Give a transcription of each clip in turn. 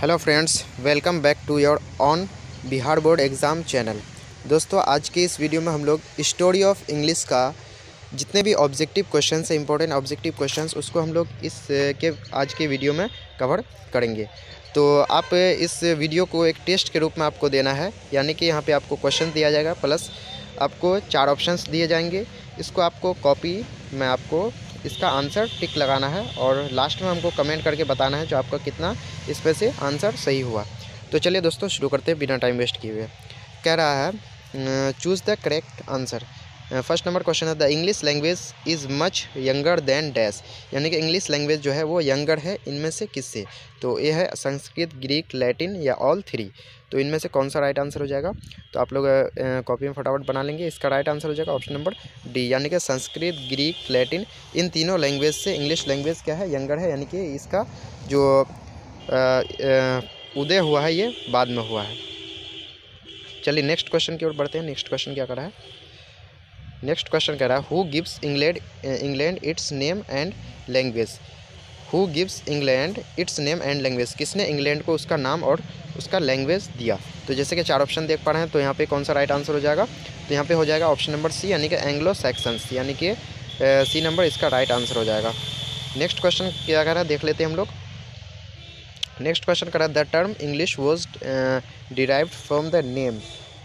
Hello friends, welcome back to your on Bihar board exam channel. दोस्तों, आज के इस वीडियो में हम लोग स्टोरी ऑफ़ इंग्लिश का जितने भी ऑब्जेक्टिव क्वेश्चन है इंपॉर्टेंट ऑब्जेक्टिव क्वेश्चन उसको हम लोग इस के, आज के वीडियो में कवर करेंगे। तो आप इस वीडियो को एक टेस्ट के रूप में आपको देना है, यानी कि यहाँ पर आपको क्वेश्चन दिया जाएगा प्लस आपको चार ऑप्शंस दिए जाएँगे। इसको आपको कॉपी में आपको इसका आंसर टिक लगाना है और लास्ट में हमको कमेंट करके बताना है जो आपका कितना इस पर से आंसर सही हुआ। तो चलिए दोस्तों, शुरू करते हैं बिना टाइम वेस्ट किए हुए। कह रहा है choose the correct answer first number question है the English language is much younger than dash यानी कि इंग्लिश लैंग्वेज जो है, वो यंगर है, इनमें से किससे? तो ये है संस्कृत ग्रीक लैटिन या ऑल थ्री तो इनमें से कौन सा राइट आंसर हो जाएगा? तो आप लोग कॉपी में फटाफट बना लेंगे, इसका राइट आंसर हो जाएगा ऑप्शन नंबर डी यानी कि संस्कृत ग्रीक लैटिन इन तीनों लैंग्वेज से इंग्लिश लैंग्वेज क्या है? यंगर है, यानी कि इसका जो उदय हुआ है, ये बाद में हुआ है। चलिए नेक्स्ट क्वेश्चन की ओर बढ़ते हैं। नेक्स्ट क्वेश्चन क्या कर है? नेक्स्ट क्वेश्चन कह रहा है who gives England England its name and language who gives England its name and language किसने इंग्लैंड को उसका नाम और उसका लैंग्वेज दिया? तो जैसे कि चार ऑप्शन देख पा रहे हैं तो यहाँ पे कौन सा राइट आंसर हो जाएगा? तो यहाँ पे हो जाएगा ऑप्शन नंबर सी यानी कि एंग्लो सेक्शंस यानी कि सी नंबर इसका राइट आंसर हो जाएगा। नेक्स्ट क्वेश्चन क्या कह रहा है? देख लेते हैं हम लोग। नेक्स्ट क्वेश्चन करा the term English was derived from the name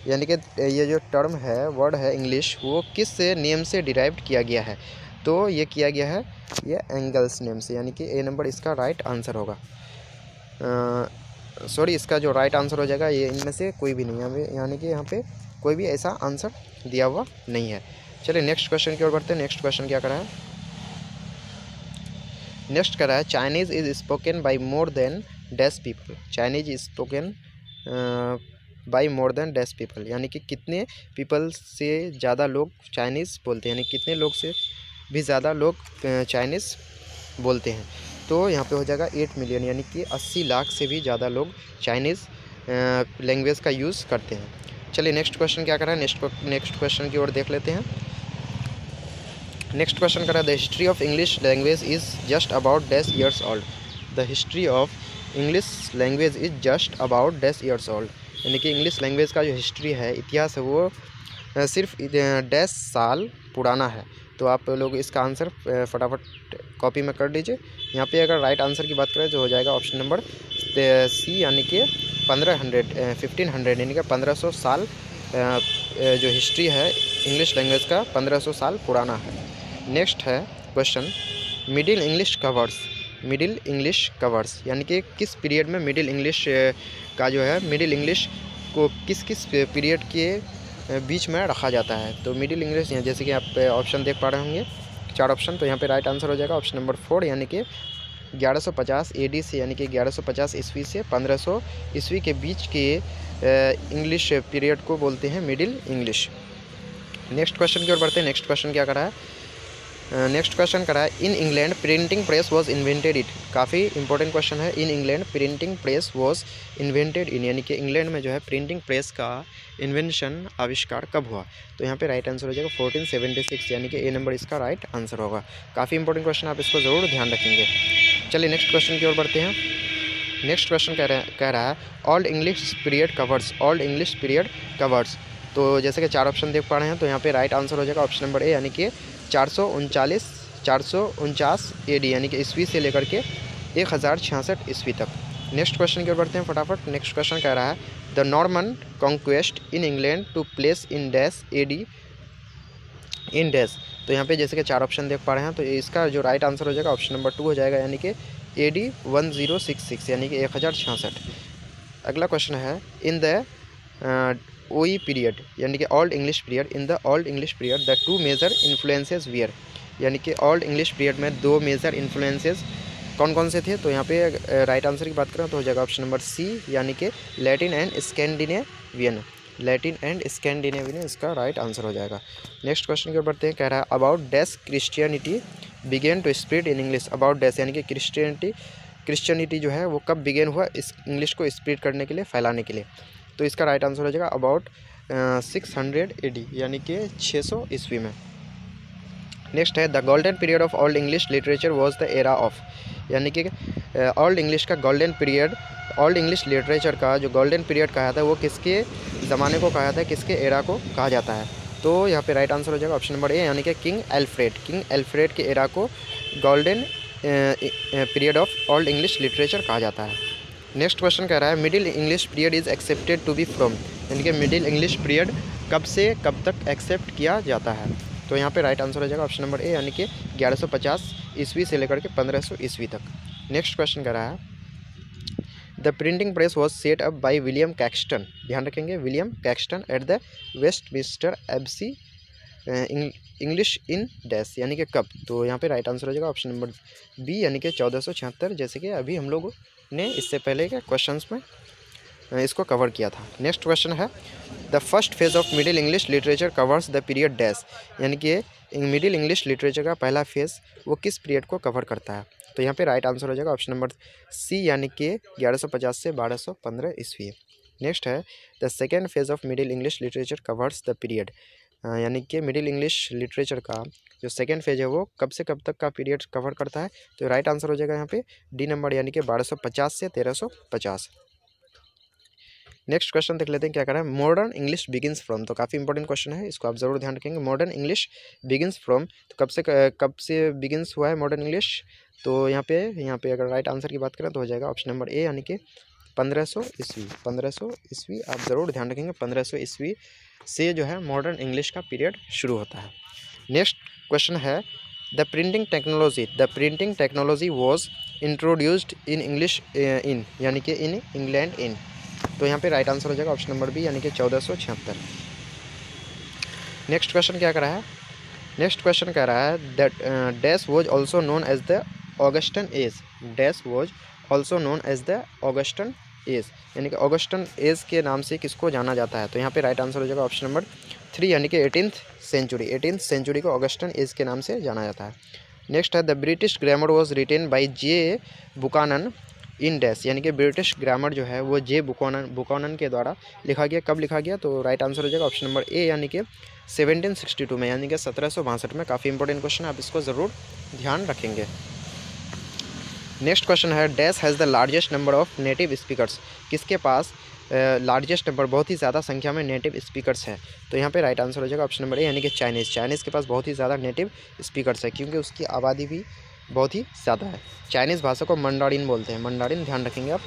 यानी कि ये जो टर्म है वर्ड है इंग्लिश वो किस से नेम से डिराइव किया गया है? तो ये किया गया है, ये एंगल्स नेम से, यानी कि ए नंबर इसका राइट आंसर होगा। सॉरी इसका जो राइट आंसर हो जाएगा, ये इनमें से कोई भी नहीं है। यानी कि यहाँ पे कोई भी ऐसा आंसर दिया हुआ नहीं है। चलिए नेक्स्ट क्वेश्चन की ओर बढ़ते हैं। नेक्स्ट क्वेश्चन क्या करा है? नेक्स्ट करा है Chinese is spoken by more than dash people Chinese spoken by more than dash people यानी कि कितने पीपल से ज़्यादा लोग चाइनीज़ बोलते हैं, यानी कितने लोग से भी ज़्यादा लोग चाइनीज़ बोलते हैं। तो यहाँ पे हो जाएगा एट मिलियन यानी कि अस्सी लाख से भी ज़्यादा लोग चाइनीज़ लैंग्वेज का यूज़ करते हैं। चलिए नेक्स्ट क्वेश्चन क्या कर? है नेक्स्ट नेक्स्ट क्वेश्चन की ओर देख लेते हैं। नेक्स्ट क्वेश्चन कर। The history of English language is just about dash years old the history of English language is just about dash years old यानी कि इंग्लिश लैंग्वेज का जो हिस्ट्री है, इतिहास है, वो सिर्फ़ डैश साल पुराना है। तो आप लोग इसका आंसर फटाफट कॉपी में कर लीजिए यहाँ पे अगर राइट आंसर की बात करें तो हो जाएगा ऑप्शन नंबर सी यानी कि पंद्रह हंड्रेड फिफ्टीन हंड्रेड, यानी कि पंद्रह सौ साल जो हिस्ट्री है, इंग्लिश लैंग्वेज का, पंद्रह सौ साल पुराना है। नेक्स्ट है question, middle English covers middle English covers, यानी कि किस पीरियड में मिडिल इंग्लिश का जो है, मिडिल इंग्लिश को किस किस पीरियड के बीच में रखा जाता है। तो मिडिल इंग्लिश जैसे कि आप ऑप्शन देख पा रहे होंगे, चार ऑप्शन तो यहाँ पे राइट आंसर हो जाएगा ऑप्शन नंबर फोर यानी कि 1150 एडी से यानी कि 1150 ईस्वी से 1500 ईस्वी के बीच के इंग्लिश पीरियड को बोलते हैं मिडिल इंग्लिश। नेक्स्ट क्वेश्चन की ओर बढ़ते हैं। नेक्स्ट क्वेश्चन क्या करा है? नेक्स्ट क्वेश्चन करा है in England printing press was invented it काफ़ी इंपॉर्टेंट क्वेश्चन है in England printing press was invented in यानी कि इंग्लैंड में जो है प्रिंटिंग प्रेस का इन्वेंशन आविष्कार कब हुआ? तो यहाँ पे राइट आंसर हो जाएगा फोर्टीन सेवेंटी सिक्स यानी कि ए नंबर इसका राइट आंसर होगा। काफ़ी इंपॉर्टेंट क्वेश्चन आप इसको ज़रूर ध्यान रखेंगे। चलिए नेक्स्ट क्वेश्चन की ओर बढ़ते हैं। नेक्स्ट क्वेश्चन कह रहा है कह रहा है old English period covers old English period covers तो जैसे कि चार ऑप्शन देख पा रहे हैं तो यहाँ पे राइट आंसर हो जाएगा ऑप्शन नंबर ए यानी कि चार सौ उनचालीस, चार सौ उनचास ए डी यानी कि ईस्वी से लेकर के एक हज़ार छियासठ ईस्वी तक। नेक्स्ट क्वेश्चन की ओर बढ़ते हैं फटाफट। नेक्स्ट क्वेश्चन कह रहा है the Norman conquest in England took place in dash A D in dash तो यहाँ पे जैसे कि चार ऑप्शन देख पा रहे हैं तो इसका जो राइट आंसर हो जाएगा ऑप्शन नंबर टू हो जाएगा, यानी कि A D one zero six six यानी कि एक हज़ार छियासठ। अगला क्वेश्चन है इन द ओई पीरियड यानी कि old English period in the old English period the two major influences were यानी कि ओल्ड इंग्लिश पीरियड में दो मेजर इन्फ्लुएंसेस कौन कौन से थे? तो यहाँ पे राइट आंसर की बात करें तो हो जाएगा ऑप्शन नंबर सी यानी कि Latin and Scandinavian Latin and Scandinavian इसका राइट आंसर हो जाएगा. नेक्स्ट क्वेश्चन की ओर बढ़ते हैं. कह रहा है about dash Christianity began to spread in English about dash यानी कि क्रिश्चियनिटी क्रिश्चियनिटी जो है, वो कब बिगेन हुआ? इस इंग्लिश को स्प्रिड करने के लिए, फैलाने के लिए. तो इसका राइट आंसर हो जाएगा अबाउट सिक्स हंड्रेड यानी कि छः सौ ईस्वी में। नेक्स्ट है the golden period of old English literature was the era of यानी कि ओल्ड इंग्लिश का golden period old English literature का जो गोल्डन पीरियड कहा जाता है, वो किसके ज़माने को कहा जाता है, किसके एरा को कहा जाता है? तो यहाँ पे राइट आंसर हो जाएगा ऑप्शन नंबर ए यानी कि किंग एल्फ्रेड किंग एल्फ्रेड के एरा को golden period of old English literature कहा जाता है। नेक्स्ट क्वेश्चन कह रहा है, middle English period is accepted to be from. यानी कि मिडिल इंग्लिश पीरियड कब से कब तक एक्सेप्ट किया जाता है? तो यहाँ पे राइट आंसर हो जाएगा ऑप्शन नंबर ए यानी कि 1150 ईस्वी से लेकर के 1500 ईस्वी तक। नेक्स्ट क्वेश्चन कह रहा है the printing press was set up by William Caxton ध्यान रखेंगे William Caxton at the Westminster Abbey English in dash यानी कि कब? तो यहाँ पे राइट आंसर हो जाएगा ऑप्शन नंबर बी यानी कि चौदह सौ छिहत्तर, जैसे कि अभी हम लोग ने इससे पहले के क्वेश्चन में इसको कवर किया था। नेक्स्ट क्वेश्चन है the first phase of middle English literature covers the period dash यानी कि मिडिल इंग्लिश लिटरेचर का पहला फ़ेज़ वो किस पीरियड को कवर करता है? तो यहाँ पे राइट आंसर हो जाएगा ऑप्शन नंबर सी यानी कि 1150 से 1215 ईस्वी। नेक्स्ट है the second phase of middle English literature covers the period यानी कि मिडिल इंग्लिश लिटरेचर का जो सेकेंड फ़ेज़ है वो कब से कब तक का पीरियड कवर करता है? तो राइट आंसर हो जाएगा यहाँ पे डी नंबर यानी कि 1250 से 1350 नेक्स्ट क्वेश्चन देख लेते हैं क्या कह रहा है। Modern English begins from. तो काफ़ी इंपॉर्टेंट क्वेश्चन है, इसको आप ज़रूर ध्यान रखेंगे। Modern English begins from. तो कब से कब से बिगिनस हुआ है मॉडर्न इंग्लिश? तो यहाँ पे यहाँ पे अगर राइट आंसर की बात करें तो हो जाएगा ऑप्शन नंबर ए यानी कि पंद्रह सौ ईस्वी। पंद्रह सौ ईस्वी आप ज़रूर ध्यान रखेंगे, पंद्रह सौ ईस्वी से जो है मॉडर्न इंग्लिश का पीरियड शुरू होता है। नेक्स्ट क्वेश्चन है the printing technology the printing technology was introduced in English in यानी कि इन इंग्लैंड इन तो यहाँ पे राइट आंसर हो जाएगा ऑप्शन नंबर बी यानी कि चौदह सौ छिहत्तर। नेक्स्ट क्वेश्चन क्या कर रहा है? नेक्स्ट क्वेश्चन कह रहा है that dash was also known as the Augustan age dash was also known as the Augustan age यानी कि ऑगस्टन एज के नाम से किसको जाना जाता है? तो यहाँ पे राइट आंसर हो जाएगा ऑप्शन नंबर थ्री यानी कि एटीनथ सेंचुरी एटीनथ सेंचुरी को ऑगस्टन एज के नाम से जाना जाता है। नेक्स्ट है the British grammar was written by J Buchanan in dash यानी कि ब्रिटिश ग्रामर जो है, वो जे बुकानन बुकानन के द्वारा लिखा गया। कब लिखा गया? तो राइट आंसर हो जाएगा ऑप्शन नंबर ए यानी कि 1762 में, यानी कि सत्रह सौ बासठ में। काफ़ी इंपॉर्टेंट क्वेश्चन है, आप इसको ज़रूर ध्यान रखेंगे। नेक्स्ट क्वेश्चन है dash has the largest number of native speakers किसके पास लार्जेस्ट नंबर बहुत ही ज़्यादा संख्या में नेटिव स्पीकर्स हैं? तो यहाँ पे राइट आंसर हो जाएगा ऑप्शन नंबर ए यानी कि चाइनीज़ चाइनीज़ के पास बहुत ही ज़्यादा नेटिव स्पीकर्स है, क्योंकि उसकी आबादी भी बहुत ही ज़्यादा है। चाइनीज़ भाषा को मंडारिन बोलते हैं। मंडारिन ध्यान रखेंगे आप।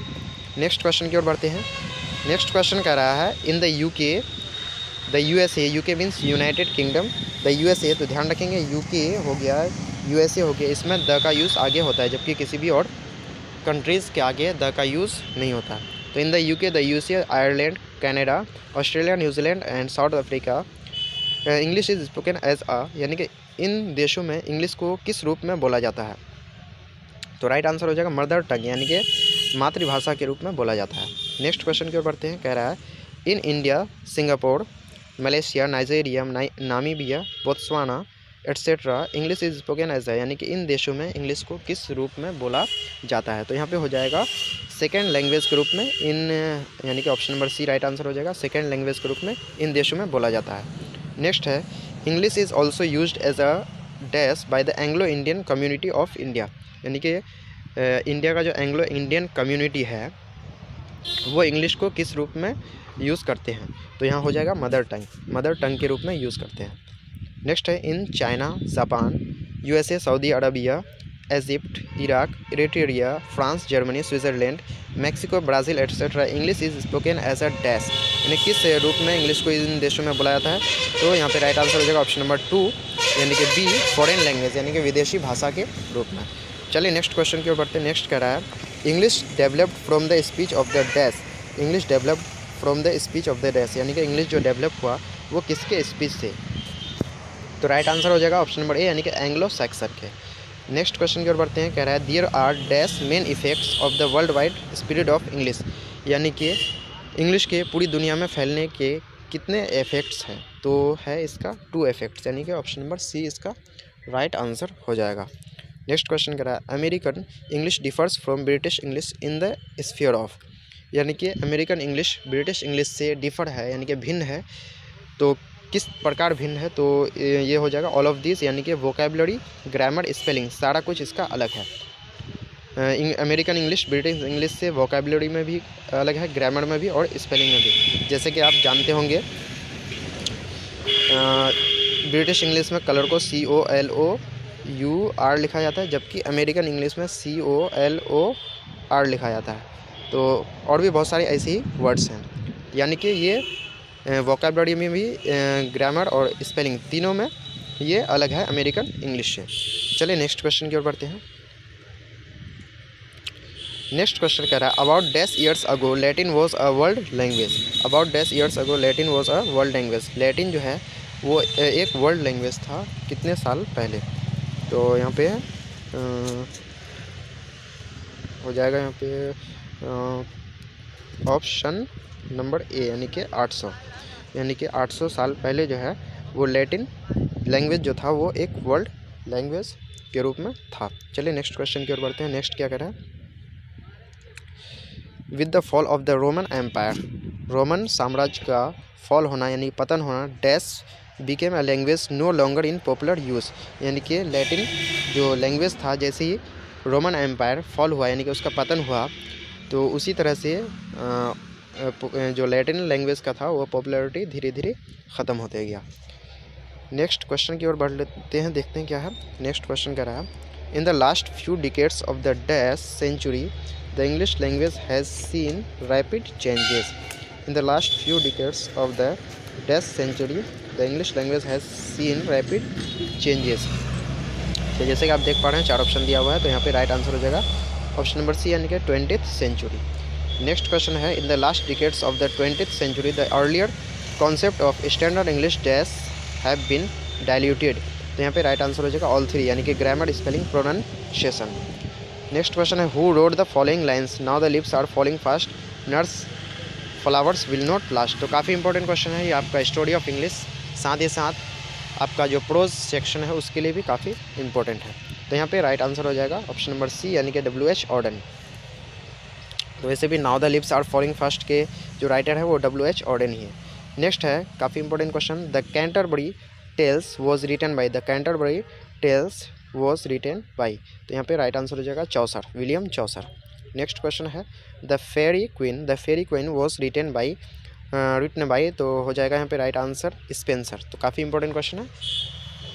नेक्स्ट क्वेश्चन की ओर बढ़ते हैं। नेक्स्ट क्वेश्चन कह रहा है in the U K the U S A U K means United Kingdom the U S A तो ध्यान रखेंगे यू के हो गया यू एस ए हो गया, इसमें द का यूज़ आगे होता है, जबकि किसी भी और कंट्रीज़ के आगे द का यूज़ नहीं होता। तो in the U K the U C Ireland Canada Australia New Zealand and South Africa English is spoken as a यानी कि इन देशों में इंग्लिश को किस रूप में बोला जाता है? तो राइट आंसर हो जाएगा मदर टंग यानी कि मातृभाषा के रूप में बोला जाता है। नेक्स्ट क्वेश्चन की ओर बढ़ते हैं, कह रहा है in India Singapore Malaysia Nigeria Namibia Botswana etcetera English is spoken as यानी कि इन देशों में इंग्लिश को किस रूप में बोला जाता है? तो यहाँ पे हो जाएगा सेकेंड लैंग्वेज के रूप में इन, यानी कि option number C right answer हो जाएगा। सेकेंड लैंग्वेज के रूप में इन देशों में बोला जाता है। नेक्स्ट है English is also use as a dash by the Anglo Indian community of India यानी कि इंडिया का जो एंग्लो इंडियन कम्युनिटी है, वो इंग्लिश को किस रूप में यूज़ करते हैं? तो यहाँ हो जाएगा मदर टंग मदर टंग के रूप में यूज़ करते हैं। नेक्स्ट है in China Japan USA Saudi Arabia Egypt Iraq Eritrea France Germany Switzerland Mexico Brazil etcetera English is spoken as a dash यानी किस रूप में इंग्लिश को इन देशों में बुलाया जाता है तो यहाँ पे राइट आंसर हो जाएगा ऑप्शन नंबर टू यानी कि बी फॉरेन लैंग्वेज यानी कि विदेशी भाषा के रूप में। चलिए नेक्स्ट क्वेश्चन की ओर बढ़ते हैं। नेक्स्ट कह रहा है English developed from the speech of the dash English developed from the speech of the dash यानी कि इंग्लिश जो डेवलप हुआ, वो किसके स्पीच से? तो राइट आंसर हो जाएगा ऑप्शन नंबर ए यानी कि एंग्लो सैक्सन के। नेक्स्ट क्वेश्चन की ओर बढ़ते हैं, कह रहा है there are dash main effects of the world wide spirit of English यानी कि इंग्लिश के पूरी दुनिया में फैलने के कितने इफेक्ट्स हैं? तो है इसका टू इफेक्ट्स यानी कि ऑप्शन नंबर सी इसका राइट आंसर हो जाएगा। नेक्स्ट क्वेश्चन कह रहा है American English differs from British English in the sphere of यानी कि अमेरिकन इंग्लिश ब्रिटिश इंग्लिश से डिफर है, यानी कि भिन्न है। तो किस प्रकार भिन्न है तो ये हो जाएगा ऑल ऑफ़ दिस यानी कि वोकेबलरी ग्रामर स्पेलिंग सारा कुछ इसका अलग है। अमेरिकन इंग्लिश ब्रिटिश इंग्लिश से वोकेबलरी में भी अलग है ग्रामर में भी और स्पेलिंग में भी। जैसे कि आप जानते होंगे ब्रिटिश इंग्लिश में कलर को C O L O U R लिखा जाता है, जबकि अमेरिकन इंग्लिश में सी ओ एल ओ आर लिखा जाता है। तो और भी बहुत सारे ऐसे ही वर्ड्स हैं। यानी कि ये वोकेबलरी में भी ग्रामर और स्पेलिंग तीनों में ये अलग है अमेरिकन इंग्लिश से। चलिए नेक्स्ट क्वेश्चन की ओर बढ़ते हैं। नेक्स्ट क्वेश्चन कह रहा है about dash years ago Latin was a world language about dash years ago Latin was a world language Latin जो है, वो एक वर्ल्ड लैंग्वेज था कितने साल पहले? तो यहाँ पे हो जाएगा यहाँ पे ऑप्शन नंबर ए, यानी कि 800 यानी कि 800 साल पहले जो है, वो लैटिन लैंग्वेज जो था, वो एक वर्ल्ड लैंग्वेज के रूप में था। चलिए नेक्स्ट क्वेश्चन की ओर बढ़ते हैं। नेक्स्ट क्या है? With the fall of the Roman empire Roman साम्राज्य का फॉल होना, यानी पतन होना dash became a language no longer in popular use यानी कि लैटिन जो लैंग्वेज था, जैसे ही रोमन एम्पायर फॉल हुआ, यानी कि उसका पतन हुआ तो उसी तरह से जो लैटिन लैंग्वेज का था, वो पॉपुलरिटी धीरे धीरे ख़त्म होते गया। नेक्स्ट क्वेश्चन की ओर बढ़ लेते हैं, देखते हैं क्या है। नेक्स्ट क्वेश्चन कह रहा है in the last few decades of the dash century the English language has seen rapid changes in the last few decades of the dash century the English language has seen rapid changes तो जैसे कि आप देख पा रहे हैं, चार option दिया हुआ है तो यहाँ पे राइट आंसर हो जाएगा। ऑप्शन नंबर सी यानी कि ट्वेंटी सेंचुरी नेक्स्ट क्वेश्चन है in the last decades of the twenty century the earlier concept of standard English dash have been diluted तो यहाँ पे राइट आंसर हो जाएगा ऑल थ्री यानी कि grammar spelling pronunciation next question है who wrote the following lines now the lips are following fast nurse flowers will not last तो काफ़ी इंपॉर्टेंट क्वेश्चन है, ये आपका स्टोरी ऑफ़ इंग्लिश साथ ही साथ आपका जो प्रोज सेक्शन है, उसके लिए भी काफ़ी इंपॉर्टेंट है। तो यहाँ पे राइट आंसर हो जाएगा ऑप्शन नंबर सी यानी कि डब्ल्यू एच ऑर्डन तो वैसे भी now the lips are following first के जो राइटर है वो डब्ल्यू एच ऑर्डन ही है। नेक्स्ट है, काफ़ी important question the Canterbury Tales was written by the Canterbury Tales was written by तो यहाँ पे राइट आंसर हो जाएगा Chaucer William Chaucer next question है the Faerie Queene the Faerie Queene was written by written by तो हो जाएगा यहाँ पे राइट आंसर स्पेंसर तो काफ़ी इंपॉर्टेंट क्वेश्चन है।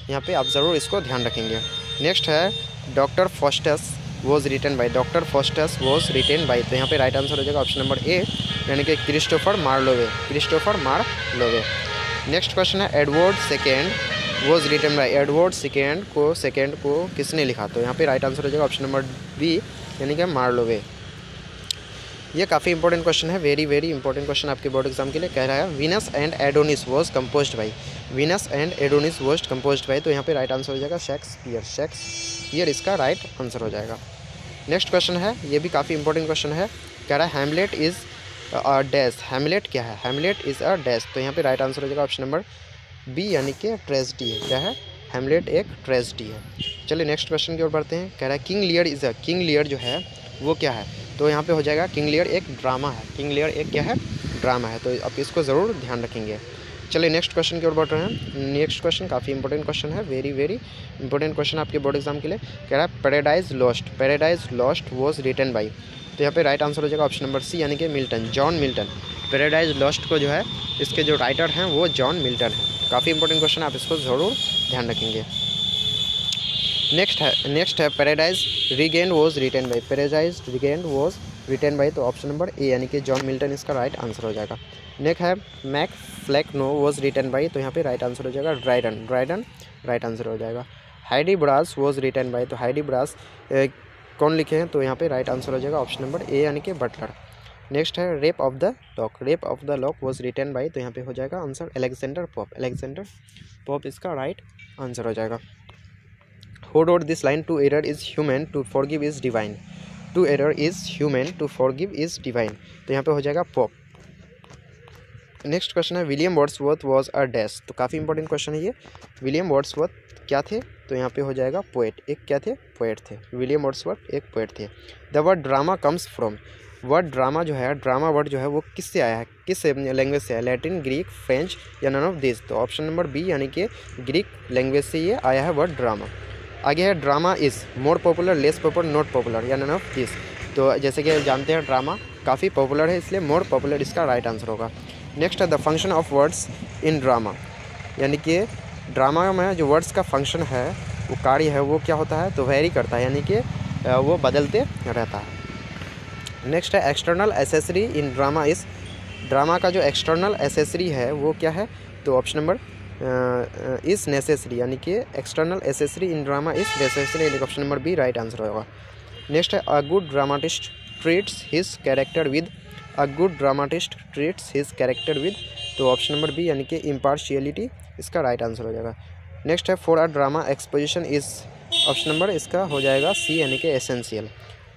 यहाँ पे आप ज़रूर इसको ध्यान रखेंगे। नेक्स्ट है Doctor Faustus was written by Doctor Faustus was written by तो यहाँ पे राइट आंसर हो जाएगा ऑप्शन नंबर ए यानी कि Christopher Marlowe Christopher Marlowe next question है Edward Second was written by Edward Second को सेकेंड को किसने लिखा? तो यहाँ पे राइट आंसर हो जाएगा ऑप्शन नंबर बी यानी कि मार्लोवे ये काफ़ी इंपॉर्टेंट क्वेश्चन है वेरी वेरी इंपॉर्टेंट क्वेश्चन आपके बोर्ड एग्ज़ाम के लिए कह रहा है। Venus and Adonis was compose by Venus and Adonis was compose by तो यहाँ पे राइट आंसर हो जाएगा शेक्सपियर शेक्सपियर इसका राइट आंसर हो जाएगा। नेक्स्ट क्वेश्चन है, ये भी काफ़ी इंपॉर्टेंट क्वेश्चन है। कह रहा है Hamlet is a dash Hamlet क्या है? हेमलेट इज़ अ डैश तो यहाँ पे राइट आंसर हो जाएगा ऑप्शन नंबर बी यानी कि ट्रेजडी है। क्या है? हेमलेट एक ट्रेजडी है। चलिए नेक्स्ट क्वेश्चन की ओर बढ़ते हैं। कह रहा है King Lear is a King Lear जो है, वो क्या है? तो यहाँ पे हो जाएगा किंग लियर एक ड्रामा है। किंग लियर एक क्या है? ड्रामा है। तो आप इसको ज़रूर ध्यान रखेंगे। चलिए नेक्स्ट क्वेश्चन की ओर बढ़ रहे हैं। नेक्स्ट क्वेश्चन काफ़ी इंपॉर्टेंट क्वेश्चन है वेरी वेरी इंपॉर्टेंट क्वेश्चन आपके बोर्ड एग्ज़ाम के लिए। कह रहा है Paradise Lost Paradise Lost was written by तो यहाँ पे राइट आंसर हो जाएगा ऑप्शन नंबर सी यानी कि Milton John Milton Paradise Lost को जो है, इसके जो राइटर हैं, वो जॉन मिल्टन है। काफ़ी इंपॉर्टेंट क्वेश्चन आप इसको ज़रूर ध्यान रखेंगे। नेक्स्ट है नेक्स्ट है Paradise Regain was written by Paradise Regain was written by तो ऑप्शन नंबर ए, यानी कि जॉन मिल्टन, इसका राइट आंसर हो जाएगा। नेक्स्ट है, MacFlecknoe was written by तो यहाँ पे राइट आंसर हो जाएगा ड्राइडन ड्राइडन राइट आंसर हो जाएगा। Heidi brass was written by तो हाइडी ब्रास कौन लिखे हैं? तो यहाँ पे राइट आंसर हो जाएगा ऑप्शन नंबर ए यानी कि बटलर नेक्स्ट है Rape of the Lock Rape of the Lock was written by तो यहाँ पे हो जाएगा answer Alexander Pope Alexander Pope इसका राइट आंसर हो जाएगा। Who wrote this line, to error is human, to forgive is divine to error is human to forgive is divine. तो यहाँ पे हो जाएगा पॉप। नेक्स्ट क्वेश्चन है, William Wordsworth was a dash. तो काफ़ी इंपॉर्टेंट क्वेश्चन है ये। विलियम वर्ड्सवर्थ क्या थे? तो यहाँ पे हो जाएगा पोएट एक क्या थे? पोएट थे। विलियम वर्ड्सवर्थ एक पोएट थे। The word drama comes from word drama जो है ड्रामा वर्ड जो है, वो किस से आया है? किस लैंग्वेज से है? लैटिन ग्रीक फ्रेंच या नन ऑफ़ दिस तो ऑप्शन नंबर बी यानी कि ग्रीक लैंग्वेज से ये आया है वर्ड ड्रामा आगे है drama is more popular less popular not popular या नन ऑफ़ दिस तो जैसे कि जानते हैं ड्रामा काफ़ी पॉपुलर है, इसलिए मोर पॉपुलर इसका राइट आंसर होगा। नेक्स्ट है the function of words in drama यानी कि ड्रामा में जो वर्ड्स का फ़ंक्शन है, वो कार्य है, वो क्या होता है? तो वेरी करता है, यानी कि वो बदलते रहता है। नेक्स्ट है एक्सटर्नल एसेसरी इन ड्रामा इस ड्रामा का जो एक्सटर्नल एसेसरी है, वो क्या है? तो ऑप्शन नंबर इज़ नेसेसरी यानी कि external accessory in drama is necessary यानी option number B right answer होगा। नेक्स्ट है a good dramatist treats his character with a good dramatist treats his character with तो ऑप्शन नंबर बी यानी कि impartiality इसका right answer हो जाएगा। Next है for a drama exposition is option number इसका हो जाएगा सी यानी कि essential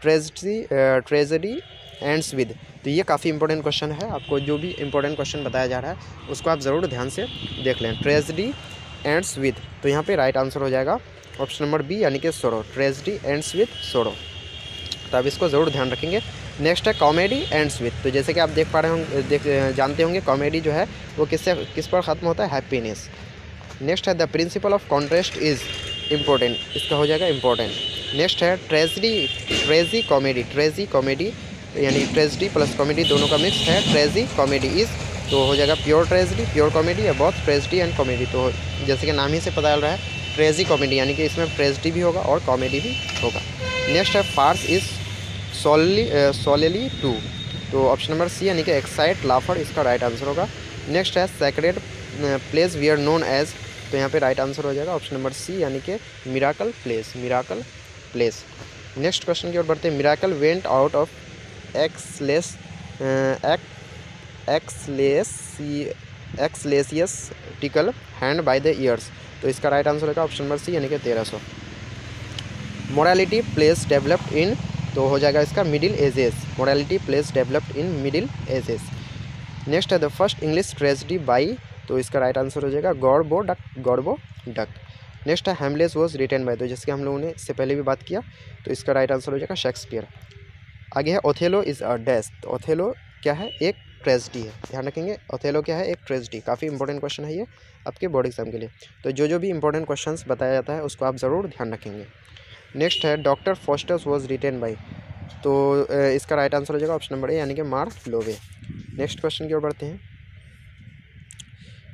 tragedy tragedy ends with तो ये काफ़ी इंपॉर्टेंट क्वेश्चन है। आपको जो भी इंपॉर्टेंट क्वेश्चन बताया जा रहा है, उसको आप ज़रूर ध्यान से देख लें। ट्रेजडी एंड्स विद तो यहाँ पे राइट आंसर हो जाएगा। ऑप्शन नंबर बी यानी कि सोरो ट्रेजडी एंड्स विद सोरो तो आप इसको ज़रूर ध्यान रखेंगे। नेक्स्ट है कॉमेडी एंड्स विथ तो जैसे कि आप देख पा रहे होंगे, देख, जानते होंगे कॉमेडी जो है, वो किससे, किस पर ख़त्म होता है? हैप्पीनेस नेक्स्ट है the principle of contrast is important इसका हो जाएगा इम्पोर्टेंट नेक्स्ट है ट्रेजडी ट्रेजी कॉमेडी ट्रेजी कॉमेडी यानी ट्रेजडी प्लस कॉमेडी दोनों का मिक्स है। ट्रेजी कॉमेडी इज़ तो हो जाएगा प्योर ट्रेजडी प्योर कॉमेडी या बहुत ट्रेजडी एंड कॉमेडी तो जैसे कि नाम ही से पता चल रहा है ट्रेजी कॉमेडी यानी कि इसमें ट्रेजडी भी होगा और कॉमेडी भी होगा। नेक्स्ट है farce is solely solely to तो ऑप्शन नंबर सी यानी कि एक्साइट लाफर इसका राइट आंसर होगा। नेक्स्ट है sacred place we are known as तो यहाँ पे राइट आंसर हो जाएगा ऑप्शन नंबर सी यानी कि miracle place miracle place next question की ओर बढ़ते हैं। Miracle went out of eccles ecclesiastical hand by the years तो इसका राइट आंसर होगा ऑप्शन नंबर सी यानी कि तेरह सौ। मोरालिटी प्लेस डेवलप्ड इन तो हो जाएगा इसका middle ages morality place developed in middle ages next है the first English tragedy by तो इसका राइट आंसर हो जाएगा Gorboduc Gorboduc next है हेमलेस वॉज़ रिटर्न बाय तो जैसे कि हम लोगों ने इससे पहले भी बात किया तो इसका राइट आंसर हो जाएगा शेक्सपियर आगे है ओथेलो इज़ अ डेस तो ओथेलो क्या है? एक ट्रेजडी है। ध्यान रखेंगे ओथेलो क्या है? एक ट्रेजडी काफ़ी इंपॉर्टेंट क्वेश्चन है ये आपके बोर्ड एग्ज़ाम के लिए। तो जो जो भी इंपॉर्टेंट क्वेश्चन बताया जाता है, उसको आप ज़रूर ध्यान रखेंगे। नेक्स्ट है Doctor Faustus was written by तो इसका राइट आंसर हो जाएगा ऑप्शन नंबर ए यानी कि मार्क लोवे नेक्स्ट क्वेश्चन की ओर बढ़ते हैं।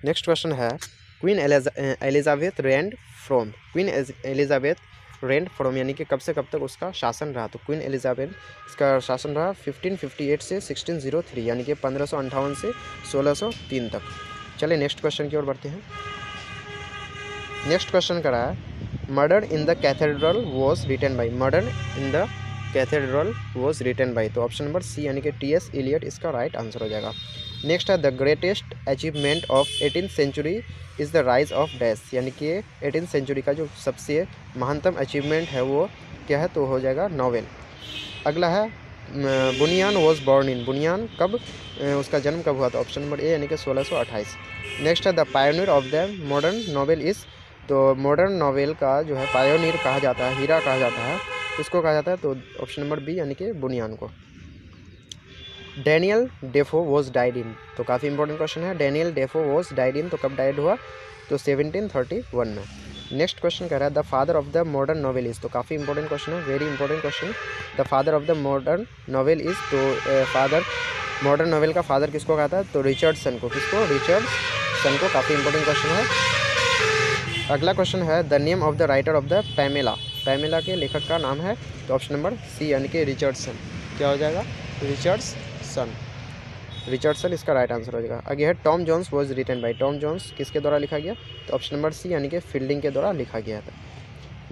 नेक्स्ट क्वेश्चन है Queen Elizabeth reigned from Queen Elizabeth reigned from यानी कि कब से कब तक उसका शासन रहा? तो क्वीन एलिजाबेथ इसका शासन रहा 1558 से 1603 यानी कि पंद्रह से 1603 तक। चलिए नेक्स्ट क्वेश्चन की ओर बढ़ते हैं। नेक्स्ट क्वेश्चन का रहा है। Murder in the Cathedral was written by Murder in the Cathedral was written by तो ऑप्शन नंबर सी यानी कि टी एस इलियट इसका राइट आंसर हो जाएगा। नेक्स्ट है the greatest achievement of eighteen century is the rise of dash यानी कि eighteen century का जो सबसे महानतम अचीवमेंट है वो क्या है? तो हो जाएगा नावल अगला है बुनियान वॉज़ बॉर्न इन बुनियान कब उसका जन्म कब हुआ? था ऑप्शन नंबर ए यानी कि सोलह सौ अट्ठाईस. नेक्स्ट है the pioneer of the modern novel is तो मॉडर्न नावल का जो है पायोनियर कहा जाता है, हीरा कहा जाता है इसको कहा जाता है? तो ऑप्शन नंबर बी यानी कि बुनियान को. Daniel Defoe was died in तो काफ़ी इंपॉर्टेंट क्वेश्चन है। Daniel Defoe was died in तो कब डाइड हुआ? तो सेवनटीन थर्टी वन में। नेक्स्ट क्वेश्चन कह रहा है the father of the modern novel is तो काफ़ी इंपॉर्टेंट क्वेश्चन है। Very important question the father of the modern novel is तो फादर मॉडर्न नॉवेल का फादर किसको कहा था तो रिचर्डसन को। किसको? रिचर्ड सन को। काफ़ी इंपॉर्टेंट क्वेश्चन है। अगला क्वेश्चन है the name of the writer of the Pamela Pamela के लेखक का नाम है। तो ऑप्शन नंबर सी यानी कि रिचर्डसन क्या हो जाएगा? रिचर्ड्स सन रिचर्डसन इसका राइट आंसर हो जाएगा। आगे है Tom Jones was written by Tom Jones किसके द्वारा लिखा गया? तो ऑप्शन नंबर सी यानी कि फील्डिंग के द्वारा लिखा गया था।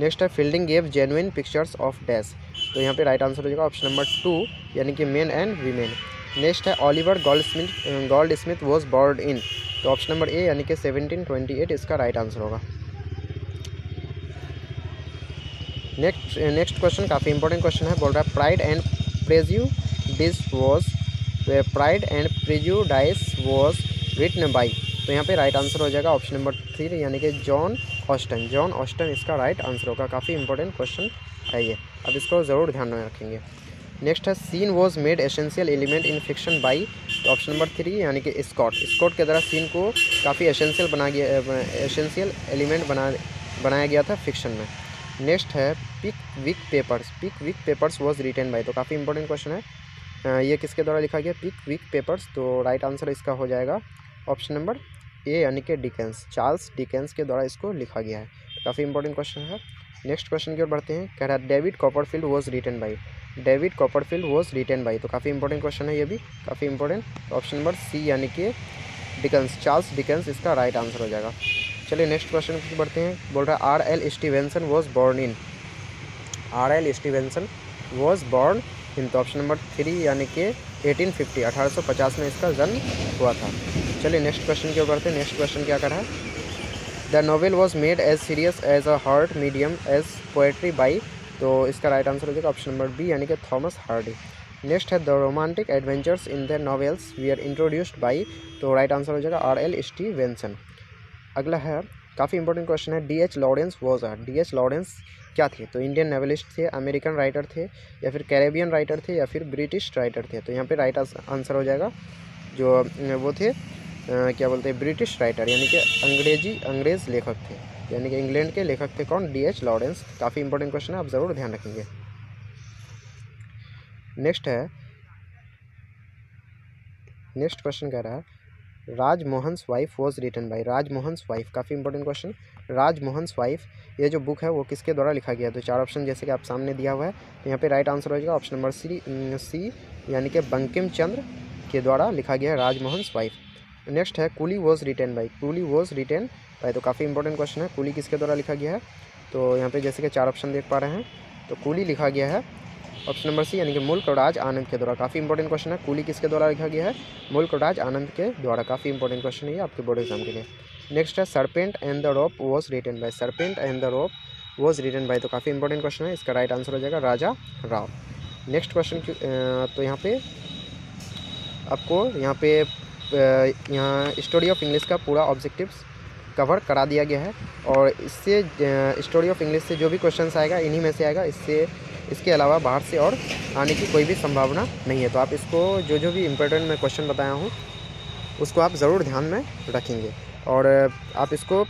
नेक्स्ट है Fielding gave genuine pictures of dash तो यहाँ पे राइट आंसर हो जाएगा ऑप्शन नंबर टू यानी कि मेन एंड वीमेन नेक्स्ट है Oliver Goldsmith Goldsmith was born in तो ऑप्शन नंबर ए यानी कि सेवनटीन ट्वेंटी एट इसका राइट आंसर होगा। नेक्स्ट नेक्स्ट क्वेश्चन काफ़ी इंपॉर्टेंट क्वेश्चन है। बोल रहा है Pride and Prejudice was Pride and Prejudice was written by तो यहाँ पे राइट आंसर हो जाएगा ऑप्शन नंबर थ्री यानी कि जॉन ऑस्टन जॉन ऑस्टन इसका राइट आंसर होगा। काफ़ी इंपॉर्टेंट क्वेश्चन है ये। अब इसको ज़रूर ध्यान में रखेंगे। नेक्स्ट है scene was made essential element in fiction by तो ऑप्शन नंबर थ्री यानी कि स्कॉट स्कॉट के द्वारा सीन को काफ़ी एसेंशियल बना गया एसेंशियल एलिमेंट बना, बनाया गया था फिक्शन में। नेक्स्ट है Pickwick Papers Pickwick Papers was written by तो काफ़ी इंपॉर्टेंट क्वेश्चन है। ये किसके द्वारा लिखा गया? Pickwick Papers. तो राइट आंसर इसका हो जाएगा। ऑप्शन नंबर ए यानी कि डिकेंस चार्ल्स डिकेंस के द्वारा इसको लिखा गया है। काफ़ी इंपॉर्टेंट क्वेश्चन है। नेक्स्ट क्वेश्चन की ओर बढ़ते हैं। कह रहा है David Copperfield was written by David Copperfield was written by तो काफ़ी इंपॉर्टेंट क्वेश्चन है ये भी। काफ़ी इंपॉर्टेंट ऑप्शन नंबर सी यानी कि डिकेंस चार्ल्स डिकेंस इसका राइट आंसर हो जाएगा। चलिए नेक्स्ट क्वेश्चन की बढ़ते हैं। बोल रहा है R L Stevenson was born in R L Stevenson was born in तो ऑप्शन नंबर थ्री यानी कि 1850 1850 में इसका जन्म हुआ था। चलिए नेक्स्ट क्वेश्चन की ओर हैं। नेक्स्ट क्वेश्चन क्या कर है? The novel was made as serious as a heart medium as poetry by तो इसका राइट आंसर हो जाएगा ऑप्शन नंबर बी यानी कि थॉमस हार्डी नेक्स्ट है the romantic adventures in the novels we are introduced by तो right answer हो जाएगा आर एल स्टी वेंसन अगला है काफ़ी इंपॉर्टेंट क्वेश्चन है। D H Lawrence was are D H Lawrence क्या थे? तो इंडियन नेवलिस्ट थे अमेरिकन राइटर थे, या फिर कैरेबियन राइटर थे, या फिर ब्रिटिश राइटर थे। तो यहाँ पे राइट आंसर हो जाएगा। जो वो थे क्या बोलते हैं ब्रिटिश राइटर यानी कि अंग्रेज़ी अंग्रेज़ लेखक थे। यानी कि इंग्लैंड के लेखक थे कौन? डी एच लॉरेंस काफ़ी इंपॉर्टेंट क्वेश्चन है, आप ज़रूर ध्यान रखेंगे। नेक्स्ट है। नेक्स्ट क्वेश्चन कह रहा है। Rajmohan wife was written by Rajmohan wife काफ़ी इंपॉर्टेंट क्वेश्चन राजमोहन वाइफ ये जो बुक है, वो किसके द्वारा लिखा गया तो चार ऑप्शन जैसे कि आप सामने दिया हुआ है तो यहाँ पे राइट आंसर हो जाएगा ऑप्शन नंबर सी सी यानी कि बंकिम चंद्र के द्वारा लिखा गया है राजमोहन वाइफ नेक्स्ट है, Coolie was written by Coolie was written by तो काफ़ी इंपॉर्टेंट क्वेश्चन है, कूली किसके द्वारा लिखा गया है? तो यहाँ पे जैसे कि चार ऑप्शन देख पा रहे हैं तो कूली लिखा गया है ऑप्शन नंबर सी, यानी कि मुल्क राज आनंद के द्वारा। काफ़ी इंपॉर्टेंट क्वेश्चन है। कूली किसके द्वारा लिखा गया है? मुल्क राज आनंद के द्वारा। काफ़ी इंपॉर्टेंट क्वेश्चन है ये आपके बोर्ड एग्ज़ाम के लिए। नेक्स्ट है Serpent and the Rope was written by Serpent and the Rope was written by तो काफ़ी इंपॉर्टेंट क्वेश्चन है। इसका राइट आंसर हो जाएगा राजा राव नेक्स्ट क्वेश्चन तो यहाँ पे आपको यहाँ पे यहाँ स्टोरी ऑफ़ इंग्लिश का पूरा ऑब्जेक्टिव्स कवर करा दिया गया है। और इससे स्टोरी ऑफ़ इंग्लिश से जो भी क्वेश्चन आएगा, इन्हीं में से आएगा। इससे इसके अलावा बाहर से और आने की कोई भी संभावना नहीं है। तो आप इसको जो जो भी इम्पोर्टेंट मैं क्वेश्चन बताया हूँ, उसको आप ज़रूर ध्यान में रखेंगे। और आप इसको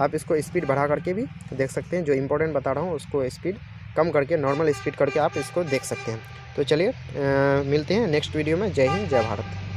आप इसको स्पीड बढ़ा करके भी देख सकते हैं। जो इम्पोर्टेंट बता रहा हूँ, उसको स्पीड कम करके नॉर्मल स्पीड करके आप इसको देख सकते हैं। तो चलिए मिलते हैं नेक्स्ट वीडियो में। जय हिंद, जय भारत।